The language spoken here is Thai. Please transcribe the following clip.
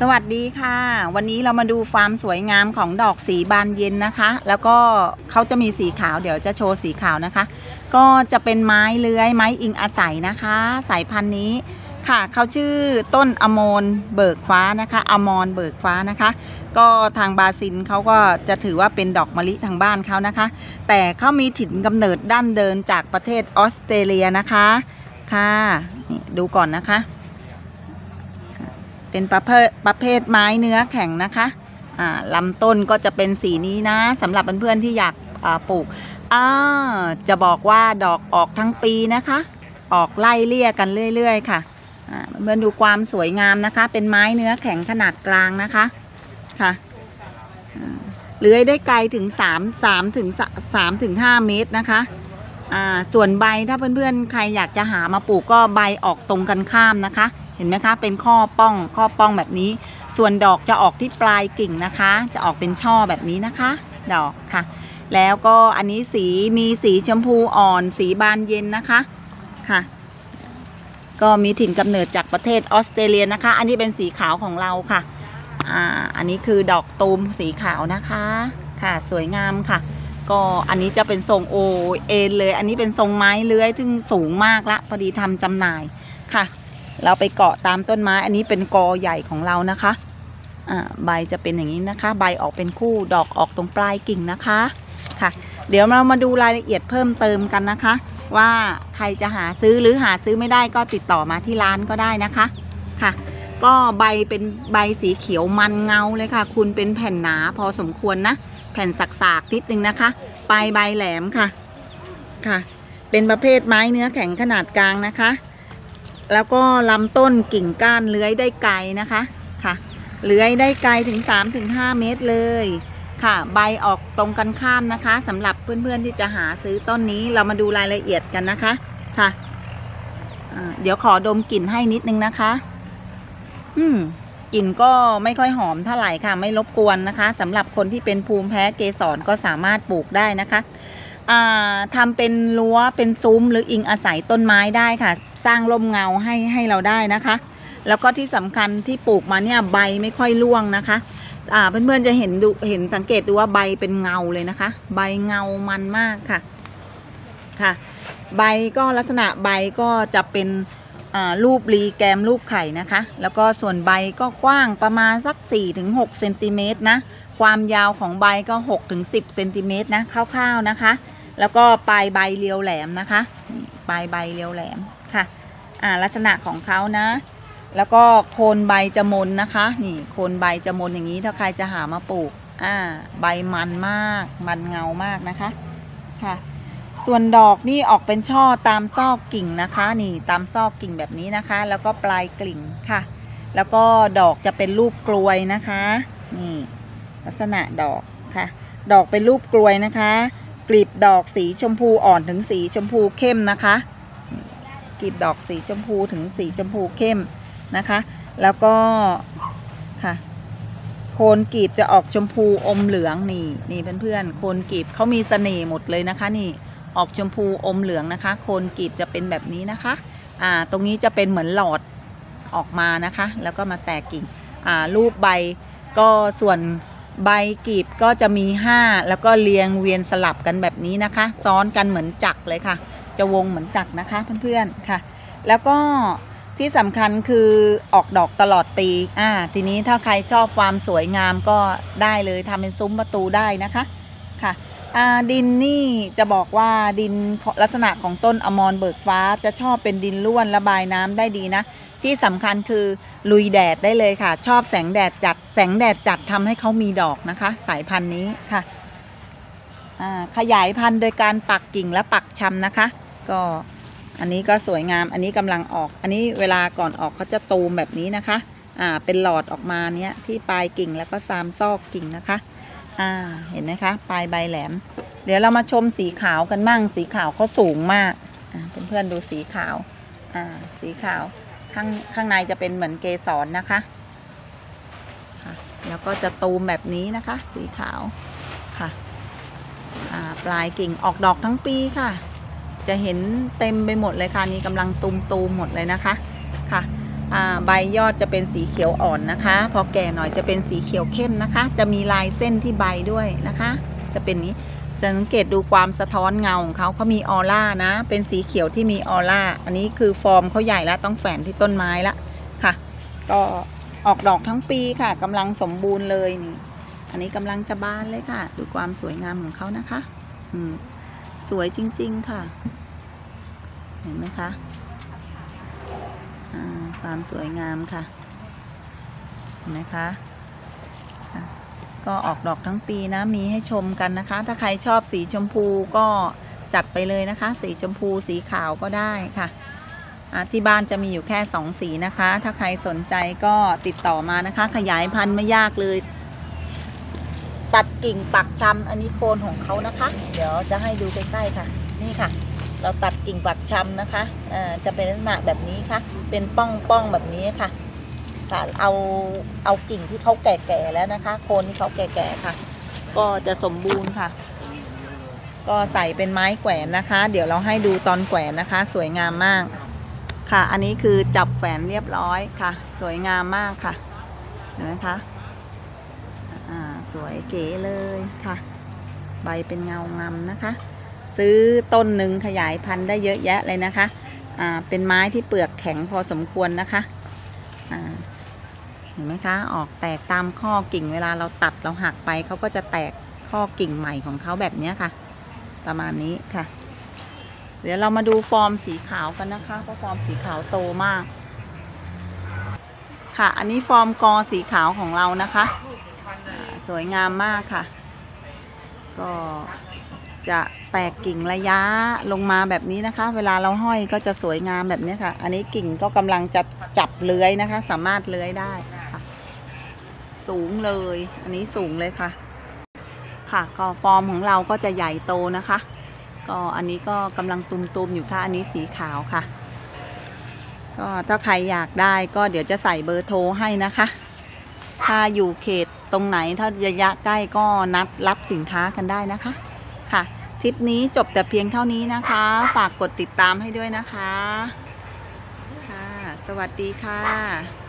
สวัสดีค่ะ วันนี้เรามาดูฟาร์มสวยงามของดอกสีบานเย็นนะคะ แล้วก็เขาจะมีสีขาวเดี๋ยวจะโชว์สีขาวนะคะ ก็จะเป็นไม้เลื้อยไม้อิงอาศัยนะคะ สายพันธุ์นี้ค่ะเขาชื่อต้นอโมนเบิกฟ้านะคะ อมรเบิกฟ้านะคะ ก็ทางบาซิลเขาก็จะถือว่าเป็นดอกมะลิทางบ้านเขานะคะ แต่เขามีถิ่นกำเนิดด้านเดินจากประเทศออสเตรเลียนะคะค่ะดูก่อนนะคะ เป็นประเภทประเภทไม้เนื้อแข็งนะคะอ่าลำต้นก็จะเป็นสีนี้นะสำหรับเพื่อนๆที่อยากอ่าปลูกอ่าจะบอกว่าดอกออกทั้งปีนะคะ ออกไล่เลี่ยกันเรื่อย ๆ ค่ะอ่าเพื่อนๆดูความสวยงามนะคะ เป็นไม้เนื้อแข็งขนาดกลางนะคะค่ะเลื้อยได้ไกลถึง3 3ถึง3ถึง5เมตรนะคะอ่าส่วนใบถ้าเพื่อนๆใครอยากจะหามาปลูกก็ใบออกตรงกันข้ามนะคะ เห็นไหมคะ เป็นข้อป้องข้อป้องแบบนี้ ส่วนดอกจะออกที่ปลายกิ่งนะคะ จะออกเป็นช่อแบบนี้นะคะ ดอกค่ะ แล้วก็อันนี้สีมีสีชมพูอ่อน สีบานเย็นนะคะค่ะ ก็มีถิ่นกำเนิดจากประเทศออสเตรเลียนะคะ อันนี้เป็นสีขาวของเราค่ะอ่าอันนี้คือดอกตูมสีขาวนะคะค่ะ สวยงามค่ะก็อันนี้จะเป็นทรงโอเอ็นเลย อันนี้เป็นทรงไม้เลื้อยซึ่งสูงมากละพอดีทำจำหน่ายค่ะ เราไปเกาะตามต้นไม้อันนี้เป็นกอใหญ่ของเรานะคะอ่าใบจะเป็นอย่างนี้นะคะ ใบออกเป็นคู่ดอกออกตรงปลายกิ่งนะคะค่ะ เดี๋ยวเรามาดูรายละเอียดเพิ่มเติมกันนะคะ ว่าใครจะหาซื้อหรือหาซื้อไม่ได้ก็ติดต่อมาที่ร้านก็ได้นะคะค่ะ ก็ใบเป็นใบสีเขียวมันเงาเลยค่ะ คุณเป็นแผ่นหนาพอสมควรนะแผ่นสักๆนิดนึงนะคะ ปลายใบแหลมค่ะค่ะ เป็นประเภทไม้เนื้อแข็งขนาดกลางนะคะ แล้วก็ลำต้นกิ่งก้านเลื้อยได้ไกลนะคะค่ะเลื้อยได้ไกลถึง 3-5 เมตรเลยค่ะ ใบออกตรงกันข้ามนะคะสำหรับเพื่อนๆที่จะหาซื้อต้นนี้เรามาดูรายละเอียดกันนะคะค่ะเดี๋ยวขอดมกลิ่นให้นิดนึงนะคะ อืมกลิ่นก็ไม่ค่อยหอมเท่าไหร่ค่ะ ไม่รบกวนนะคะสำหรับคนที่เป็นภูมิแพ้เกสรก็สามารถปลูกได้นะคะอ่าทำเป็นรั้วเป็นซุ้มหรืออิงอาศัยต้นไม้ได้ค่ะ สร้างร่มเงาให้ให้เราได้นะคะ แล้วก็ที่สำคัญที่ปลูกมาเนี่ยใบไม่ค่อยร่วงนะคะอ่าเพื่อนๆจะเห็นดูเห็นสังเกตดูว่าใบเป็นเงาเลยนะคะ ใบเงามันมากค่ะค่ะ ใบก็ลักษณะใบก็จะเป็นอ่ารูปรีแกมรูปไข่นะคะ แล้วก็ส่วนใบก็กว้างประมาณสัก 4-6เซนติเมตรนะ ความยาวของใบก็ 6-10เซนติเมตรนะคร่าวๆนะคะ แล้วก็ปลายใบเรียวแหลมนะคะ ปลายใบเรียวแหลม ค่ะอ่าลักษณะของเขานะ แล้วก็โคนใบจะมนนะคะ นี่โคนใบจะมนอย่างนี้ถ้าใครจะหามาปลูกอ่าใบมันมากมันเงามากนะคะค่ะส่วนดอกนี่ออกเป็นช่อตามซอกกิ่งนะคะ นี่ตามซอกกิ่งแบบนี้นะคะ แล้วก็ปลายกิ่งค่ะ แล้วก็ดอกจะเป็นรูปกลวยนะคะ นี่ ลักษณะดอกค่ะ ดอกเป็นรูปกลวยนะคะกลีบดอกสีชมพูอ่อนถึงสีชมพูเข้มนะคะ กลีบดอกสีชมพูถึงสีชมพูเข้มนะคะ แล้วก็ค่ะโคนกลีบจะออกชมพูอมเหลืองนี่นี่เพื่อนๆโคนกลีบเขามีเสน่ห์หมดเลยนะคะนี่ออกชมพูอมเหลืองนะคะ โคนกลีบจะเป็นแบบนี้นะคะ อ่า ตรงนี้จะเป็นเหมือนหลอดออกมานะคะ แล้วก็มาแตกกิ่ง อ่า รูปใบก็ส่วนใบกลีบก็จะมีห้าแล้วก็เรียงเวียนสลับกันแบบนี้นะคะ ซ้อนกันเหมือนจักรเลยค่ะ จะวงเหมือนจักรนะคะเพื่อนๆค่ะ แล้วก็ที่สำคัญคือออกดอกตลอดปีอ่าทีนี้ถ้าใครชอบความสวยงามก็ได้เลยทำเป็นซุ้มประตูได้นะคะค่ะอ่าดินนี่จะบอกว่าดินลักษณะของต้นอมรเบิกฟ้าจะชอบเป็นดินร่วนระบายน้ำได้ดีนะ ที่สำคัญคือลุยแดดได้เลยค่ะ ชอบแสงแดดจัดแสงแดดจัดทำให้เขามีดอกนะคะ สายพันธุ์นี้ค่ะขยายพันธุ์โดยการปักกิ่งและปักชำนะคะ ก็อันนี้ก็สวยงาม อันนี้กำลังออก อันนี้เวลาก่อนออกเขาจะตูมแบบนี้นะคะ อ่า เป็นหลอดออกมาเนี้ยที่ปลายกิ่งแล้วก็ซามซอกกิ่งนะคะ อ่า เห็นไหมคะ ปลายใบแหลม เดี๋ยวเรามาชมสีขาวกันมั่ง สีขาวเขาสูงมาก อ่า เพื่อนๆดูสีขาว อ่า สีขาว ข้างข้างในจะเป็นเหมือนเกสรนะคะค่ะ แล้วก็จะตูมแบบนี้นะคะ สีขาว ค่ะ อ่า ปลายกิ่งออกดอกทั้งปีค่ะ จะเห็นเต็มไปหมดเลยค่ะนี่กำลังตูมตูมหมดเลยนะคะค่ะใบยอดจะเป็นสีเขียวอ่อนนะคะ พอแก่หน่อยจะเป็นสีเขียวเข้มนะคะ จะมีลายเส้นที่ใบด้วยนะคะ จะเป็นนี้จะสังเกตดูความสะท้อนเงาของเขาเขามีออร่านะ เป็นสีเขียวที่มีออร่า อันนี้คือฟอร์มเขาใหญ่แล้วต้องแฝนที่ต้นไม้ละค่ะ ก็ออกดอกทั้งปีค่ะกำลังสมบูรณ์เลยนี่ อันนี้กำลังจะบานเลยค่ะ ดูความสวยงามของเขานะคะ อืม สวยจริง ๆ ค่ะ เห็นไหมคะความสวยงามค่ะ เห็นไหมคะก็ออกดอกทั้งปีนะ มีให้ชมกันนะคะ ถ้าใครชอบสีชมพูก็จัดไปเลยนะคะ สีชมพูสีขาวก็ได้ค่ะ ที่บ้านจะมีอยู่แค่สองสีนะคะ ถ้าใครสนใจก็ติดต่อมานะคะ ขยายพันธุ์ไม่ยากเลย ตัดกิ่งปักชำอันนี้โคนของเขานะคะ เดี๋ยวจะให้ดูใกล้ๆค่ะ นี่ค่ะ เราตัดกิ่งปักชำนะคะอ่าจะเป็นลักษณะแบบนี้ค่ะ เป็นป้องป้องๆแบบนี้ค่ะค่ะเอาเอากิ่งที่เขาแก่ๆแล้วนะคะ โคนที่เขาแก่ๆค่ะ ก็จะสมบูรณ์ค่ะ ก็ใส่เป็นไม้แขวนนะคะ เดี๋ยวเราให้ดูตอนแขวนนะคะ สวยงามมาก ค่ะ อันนี้คือจับแขวนเรียบร้อยค่ะ สวยงามมากค่ะเห็นไหมคะ สวยเก๋เลยค่ะ ใบเป็นเงางามนะคะ ซื้อต้นหนึ่งขยายพันธุ์ได้เยอะแยะเลยนะคะอ่าเป็นไม้ที่เปลือกแข็งพอสมควรนะคะอ่าเห็นไหมคะ ออกแตกตามข้อกิ่งเวลาเราตัดเราหักไปเขาก็จะแตกข้อกิ่งใหม่ของเขาแบบนี้ค่ะ ประมาณนี้ค่ะ เดี๋ยวเรามาดูฟอร์มสีขาวกันนะคะเพราะฟอร์มสีขาวโตมาก ค่ะ อันนี้ฟอร์มกอสีขาวของเรานะคะ สวยงามมากค่ะ ก็จะแตกกิ่งระยะลงมาแบบนี้นะคะ เวลาเราห้อยก็จะสวยงามแบบนี้ค่ะ อันนี้กิ่งก็กำลังจะจับเลื้อยนะคะ สามารถเลื้อยได้ค่ะ สูงเลย อันนี้สูงเลยค่ะ ค่ะก็ฟอร์มของเราก็จะใหญ่โตนะคะ ก็อันนี้ก็กำลังตุมๆอยู่ค่ะ อันนี้สีขาวค่ะ ก็ถ้าใครอยากได้ก็เดี๋ยวจะใส่เบอร์โทรให้นะคะ ถ้าอยู่เขตตรงไหนถ้าระยะใกล้ก็นัดรับสินค้ากันได้นะคะ ค่ะทริปนี้จบแต่เพียงเท่านี้นะคะ ฝากกดติดตามให้ด้วยนะคะ ค่ะ สวัสดีค่ะ